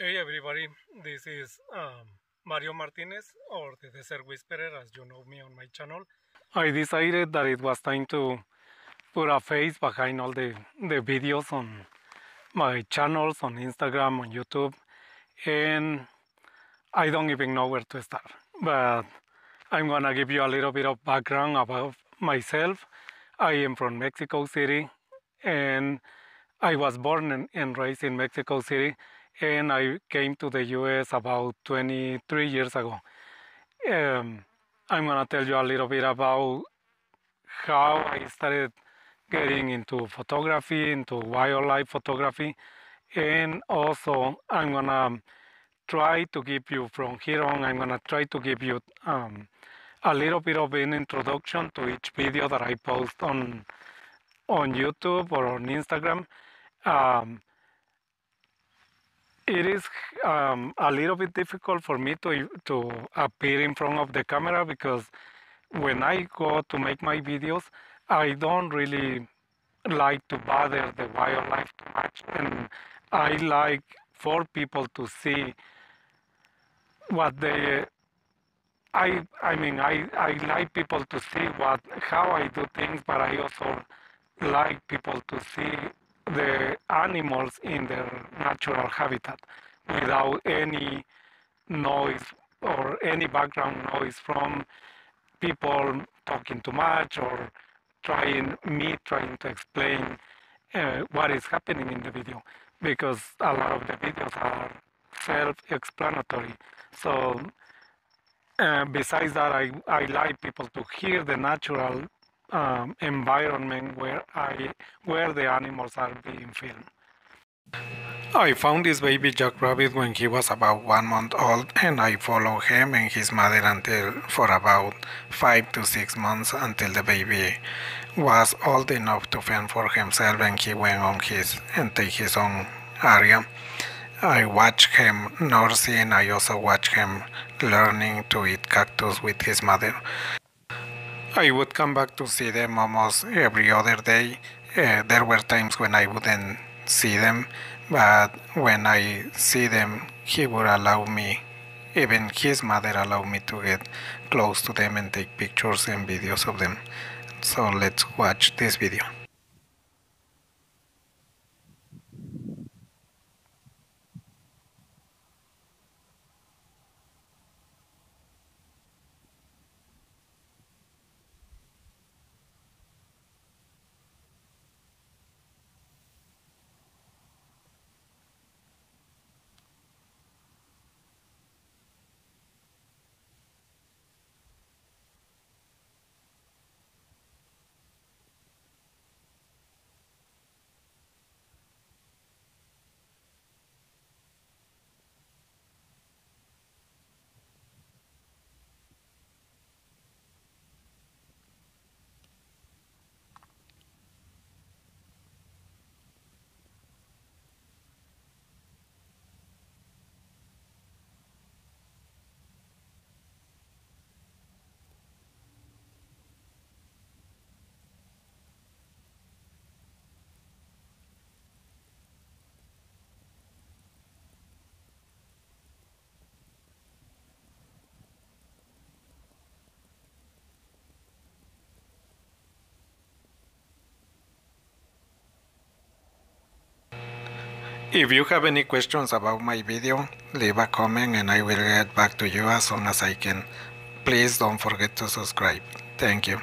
Hey everybody, this is um, Mario Martinez or the Desert Whisperer as you know me on my channel. I decided that it was time to put a face behind all the, the videos on my channels on Instagram, on YouTube, and I don't even know where to start. But I'm gonna give you a little bit of background about myself. I am from Mexico City and I was born and raised in Mexico City and I came to the US about 23 years ago. Um, I'm gonna tell you a little bit about how I started getting into photography, into wildlife photography, and also I'm gonna try to give you from here on, I'm gonna try to give you um, a little bit of an introduction to each video that I post on on YouTube or on Instagram. Um, it is um, a little bit difficult for me to to appear in front of the camera because when I go to make my videos, I don't really like to bother the wildlife too much, and I like for people to see what they. I I mean I I like people to see what how I do things, but I also like people to see the animals in their natural habitat without any noise or any background noise from people talking too much or trying me trying to explain uh, what is happening in the video because a lot of the videos are self-explanatory. So uh, besides that I, I like people to hear the natural um, environment where I where the animals are being filmed. I found this baby jackrabbit when he was about one month old and I followed him and his mother until for about five to six months until the baby was old enough to fend for himself and he went on his and take his own area. I watched him nursing, I also watched him learning to eat cactus with his mother. I would come back to see them almost every other day. Uh, there were times when I wouldn't see them, but when I see them, he would allow me, even his mother allowed me to get close to them and take pictures and videos of them. So let's watch this video. If you have any questions about my video, leave a comment and I will get back to you as soon as I can. Please don't forget to subscribe. Thank you.